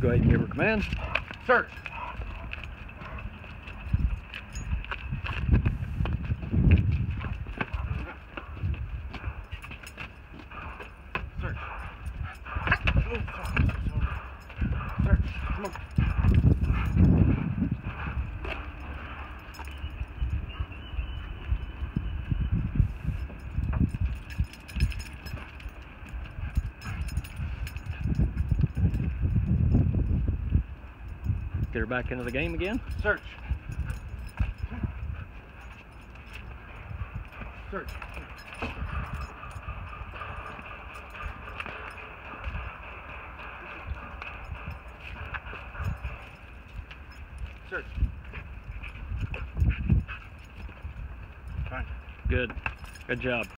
Go ahead and give her command. Search. Get her back into the game again. Search. Search. Search. Fine. Good. Good job.